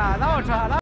吃好我吃了